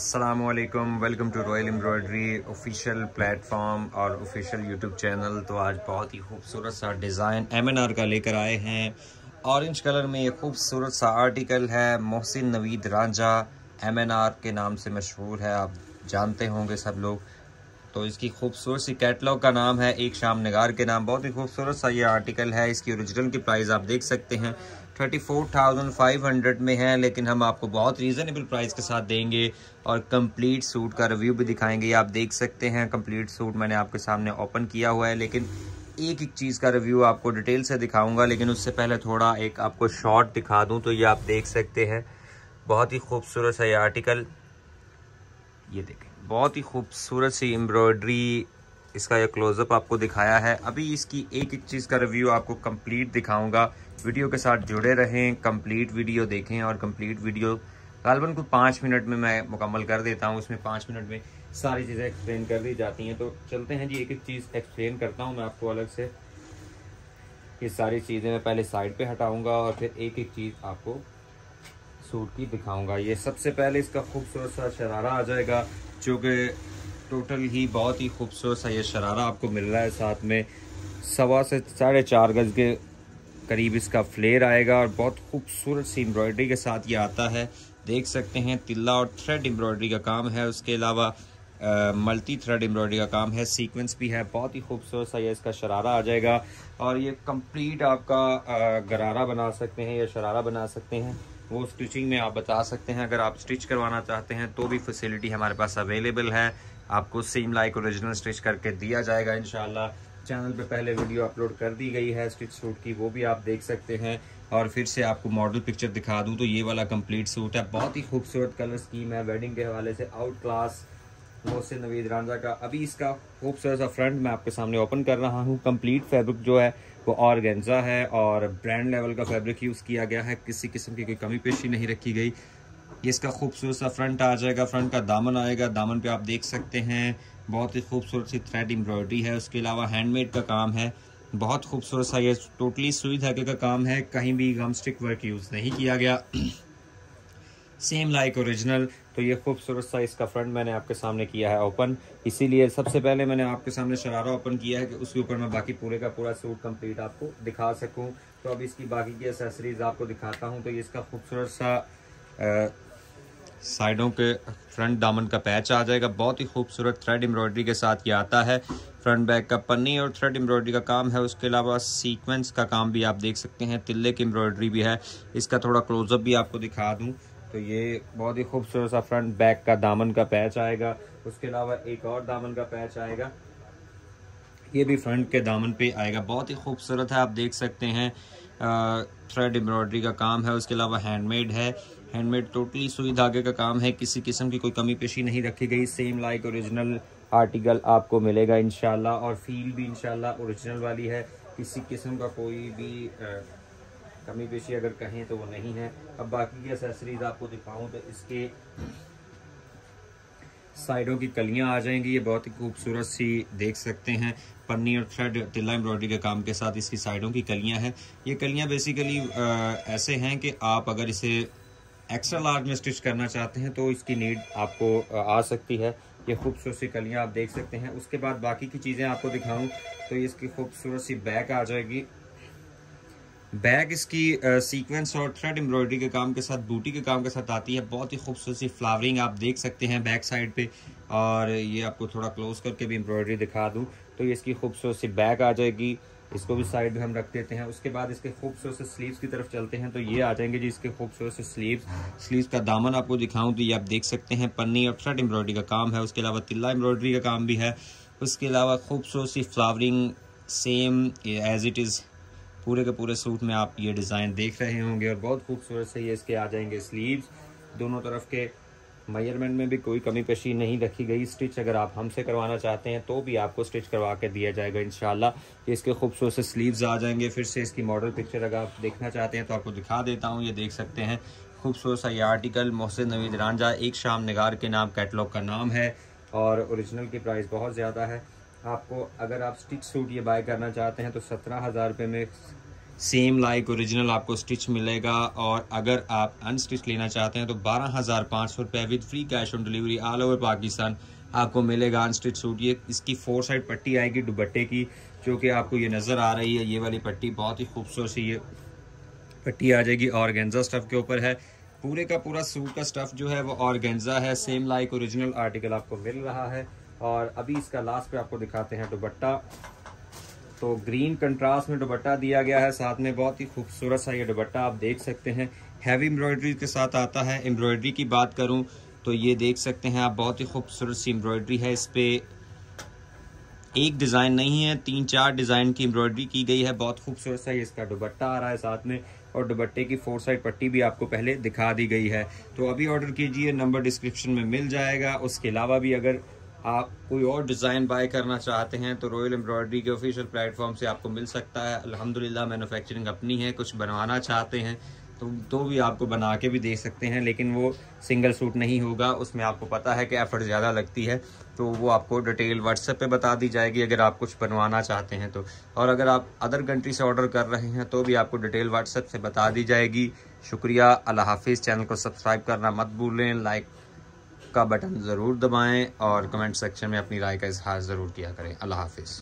Aslam welcome to royal embroidery official platform और official YouTube channel तो आज बहुत ही खूबसूरत सा डिज़ाइन एम एन आर का लेकर आए हैं। ऑरेंज कलर में ये खूबसूरत सा आर्टिकल है मोहसिन नवीद रांझा एम के नाम से मशहूर है। आप जानते होंगे सब लोग। तो इसकी खूबसूरत सी कैटलॉग का नाम है, एक शाम नगार के नाम। बहुत ही खूबसूरत सा ये आर्टिकल है। इसकी ओरिजिनल की प्राइस आप देख सकते हैं। Thirty four thousand five hundred में है, लेकिन हम आपको बहुत रीज़नेबल प्राइस के साथ देंगे और कंप्लीट सूट का रिव्यू भी दिखाएँगे। आप देख सकते हैं कंप्लीट सूट मैंने आपके सामने ओपन किया हुआ है, लेकिन एक एक चीज़ का रिव्यू आपको डिटेल से दिखाऊँगा, लेकिन उससे पहले थोड़ा एक आपको शॉर्ट दिखा दूँ तो ये आप देख सकते हैं। बहुत ही खूबसूरत सा ये आर्टिकल ये देखें, बहुत ही खूबसूरत सी एम्ब्रॉयडरी इसका ये क्लोजअप आपको दिखाया है। अभी इसकी एक एक चीज़ का रिव्यू आपको कंप्लीट दिखाऊँगा। वीडियो के साथ जुड़े रहें कंप्लीट वीडियो देखें और कंप्लीट वीडियो गालबन को पाँच मिनट में मैं मुकम्मल कर देता हूँ। उसमें पाँच मिनट में सारी चीज़ें एक्सप्लेन कर दी जाती हैं। तो चलते हैं जी, एक एक चीज़ एक्सप्लेन करता हूँ मैं आपको अलग से। ये सारी चीज़ें मैं पहले साइड पे हटाऊँगा और फिर एक एक चीज़ आपको सूट की दिखाऊँगा। ये सबसे पहले इसका खूबसूरत सा शरारा आ जाएगा, जो कि टोटल ही बहुत ही खूबसूरत सा ये शरारा आपको मिल रहा है साथ में। सवा से साढ़े चार गज के करीब इसका फ्लेयर आएगा और बहुत खूबसूरत सी एम्ब्रॉयडरी के साथ ये आता है। देख सकते हैं, तिल्ला और थ्रेड एम्ब्रॉयडरी का काम है। उसके अलावा मल्टी थ्रेड एम्ब्रॉयडरी का काम है। सीक्वेंस भी है। बहुत ही खूबसूरत सा ये इसका शरारा आ जाएगा। और ये कंप्लीट आपका गरारा बना सकते हैं, या शरारा बना सकते हैं। वो स्टिचिंग में आप बता सकते हैं। अगर आप स्टिच करवाना चाहते हैं तो भी फैसिलिटी हमारे पास अवेलेबल है। आपको सेम लाइक ओरिजिनल स्टिच करके दिया जाएगा इनशाला चैनल पे पहले वीडियो अपलोड कर दी गई है स्टिच सूट की, वो भी आप देख सकते हैं। और फिर से आपको मॉडल पिक्चर दिखा दूँ तो ये वाला कंप्लीट सूट है। बहुत ही खूबसूरत कलर स्कीम है वेडिंग के हवाले से आउट क्लास मोहसिन नवीद रांझा का। अभी इसका खूबसूरत सा फ्रंट मैं आपके सामने ओपन कर रहा हूँ। कंप्लीट फैब्रिक जो है, वो ऑर्गेन्जा है और ब्रांड लेवल का फैब्रिक यूज़ किया गया है। किसी किस्म की कोई कमी पेशी नहीं रखी गई। ये इसका खूबसूरत सा फ्रंट आ जाएगा फ्रंट का दामन आएगा। दामन पे आप देख सकते हैं, बहुत ही खूबसूरत सी थ्रेड एम्ब्रॉयडरी है। उसके अलावा हैंडमेड का काम है। बहुत खूबसूरत सा ये टोटली सुई धागे का काम है। कहीं भी गम स्टिक वर्क यूज़ नहीं किया गया। सेम लाइक ओरिजिनल तो ये खूबसूरत सा इसका फ्रंट मैंने आपके सामने किया है ओपन इसीलिए सबसे पहले मैंने आपके सामने शरारा ओपन किया है कि उसके ऊपर मैं बाकी पूरे का पूरा सूट कंप्लीट आपको दिखा सकूँ। तो अब इसकी बाकी की एसेसरीज आपको दिखाता हूँ। तो ये इसका खूबसूरत सा साइडों के फ्रंट दामन का पैच आ जाएगा। बहुत ही खूबसूरत थ्रेड एम्ब्रॉयडरी के साथ ये आता है। फ्रंट बैक का पन्नी और थ्रेड एम्ब्रॉयडरी का काम है। उसके अलावा सीक्वेंस का काम भी आप देख सकते हैं। तिल्ले की एम्ब्रॉयडरी भी है। इसका थोड़ा क्लोजअप भी आपको दिखा दूँ। तो ये बहुत ही खूबसूरत सा फ्रंट बैक का दामन का पैच आएगा। उसके अलावा एक और दामन का पैच आएगा। ये भी फ्रंट के दामन पे आएगा। बहुत ही खूबसूरत है। आप देख सकते हैं। थ्रेड एम्ब्रॉयडरी का काम है उसके अलावा हैंडमेड है। हैंडमेड टोटली सुई धागे का काम है किसी किस्म की कोई कमी पेशी नहीं रखी गई। सेम लाइक ओरिजिनल आर्टिकल आपको मिलेगा इनशाला और फील भी इनशाला ओरिजिनल वाली है। किसी किस्म का कोई भी आ, कमी पेशी अगर कहें तो वो नहीं है। अब बाकी की एसेसरीज आपको दिखाऊँ तो इसके साइडों की कलियाँ आ जाएँगी। ये बहुत ही खूबसूरत सी देख सकते हैं। पन्नी और थ्रेड तिल्ला एम्ब्रॉयडरी के काम के साथ इसकी साइडों की कलियाँ हैं। ये कलियाँ बेसिकली ऐसे हैं कि आप अगर इसे एक्स्ट्रा लार्ज में स्टिच करना चाहते हैं तो इसकी नीड आपको आ सकती है। ये खूबसूरत सी कलियाँ आप देख सकते हैं। उसके बाद बाकी की चीज़ें आपको दिखाऊँ तो इसकी खूबसूरत सी बैक आ जाएगी। बैग इसकी सीक्वेंस और थ्रेड एम्ब्रॉयडरी के काम के साथ बूटी के काम के साथ आती है। बहुत ही खूबसूरत सी फ्लावरिंग आप देख सकते हैं बैक साइड पे। और ये आपको थोड़ा क्लोज करके भी एम्ब्रॉयडरी दिखा दूँ। तो ये इसकी खूबसूरत सी बैग आ जाएगी। इसको भी साइड में हम रख देते हैं। उसके बाद इसके खूबसूरत से स्लीव्स की तरफ़ चलते हैं। तो ये आ जाएँगे जी इसके खूबसूरत से स्लीव्स स्लीव्स का दामन आपको दिखाऊँ तो ये आप देख सकते हैं। पन्नी और थ्रेड एम्ब्रॉयडरी का काम है। उसके अलावा तिल्ला एम्ब्रॉयडरी का काम भी है। उसके अलावा खूबसूरत सी flowering same as it is पूरे के पूरे सूट में आप ये डिज़ाइन देख रहे होंगे और बहुत खूबसूरत से ये इसके आ जाएँगे स्लीव्स दोनों तरफ़ के मेज़रमेंट में भी कोई कमी पेशी नहीं रखी गई। स्टिच अगर आप हमसे करवाना चाहते हैं तो भी आपको स्टिच करवा के दिया जाएगा इन इसके खूबसूरत से स्लीव्स आ जाएँगे। फिर से इसकी मॉडल पिक्चर अगर आप देखना चाहते हैं तो आपको दिखा देता हूँ। ये देख सकते हैं, खूबसूरत सा ये आर्टिकल मोहसिन नवीद रांझा, एक शाम निगार के नाम कैटलॉग का नाम है और ओरिजिनल की प्राइस बहुत ज़्यादा है। आपको, अगर आप स्टिच सूट ये बाय करना चाहते हैं तो सत्रह हज़ार रुपये में सेम लाइक ओरिजिनल आपको स्टिच मिलेगा। और अगर आप अनस्टिच लेना चाहते हैं तो बारह हज़ार पाँच सौ रुपये with free cash on delivery all over Pakistan आपको मिलेगा अनस्टिच सूट। ये इसकी फोर साइड पट्टी आएगी दुबट्टे की, जो कि आपको ये नज़र आ रही है। ये वाली पट्टी बहुत ही खूबसूरत सी ये पट्टी आ जाएगी। और गेंजा स्टफ़ के ऊपर है। पूरे का पूरा सूट का स्टफ़ जो है, वो और गेंजा है। सेम लाइक ओरिजिनल आर्टिकल आपको मिल रहा है। और अभी इसका लास्ट पे आपको दिखाते हैं दुबट्टा तो ग्रीन कंट्रास्ट में दुबट्टा दिया गया है, साथ में बहुत ही खूबसूरत सा ये दुबट्टा आप देख सकते हैं। हैवी एम्ब्रॉयडरी के साथ आता है। एम्ब्रॉयडरी की बात करूँ तो ये देख सकते हैं आप, बहुत ही खूबसूरत सी एम्ब्रॉयडरी है। इस पर एक डिज़ाइन नहीं है, तीन चार डिज़ाइन की एम्ब्रॉयडरी की गई है। बहुत खूबसूरत सा ये इसका दुबट्टा आ रहा है साथ में, और दुबट्टे की फोर साइड पट्टी भी आपको पहले दिखा दी गई है। तो अभी ऑर्डर कीजिए नंबर डिस्क्रिप्शन में मिल जाएगा। उसके अलावा भी अगर आप कोई और डिज़ाइन बाय करना चाहते हैं तो रॉयल एम्ब्रॉयडरी के ऑफिशियल प्लेटफॉर्म से आपको मिल सकता है। अल्हम्दुलिल्लाह मैन्युफैक्चरिंग अपनी है, कुछ बनवाना चाहते हैं तो तो भी आपको बना के भी दे सकते हैं, लेकिन वो सिंगल सूट नहीं होगा। उसमें आपको पता है कि एफर्ट ज़्यादा लगती है तो वो आपको डिटेल व्हाट्सएप पे बता दी जाएगी अगर आप कुछ बनवाना चाहते हैं तो। और अगर आप अदर कंट्री से ऑर्डर कर रहे हैं तो भी आपको डिटेल व्हाट्सएप से बता दी जाएगी। शुक्रिया, अल्लाह हाफिज़। चैनल को सब्सक्राइब करना मत भूलें लाइक का बटन ज़रूर दबाएँ और कमेंट सेक्शन में अपनी राय का इजहार ज़रूर किया करें। अल्लाह हाफिज़।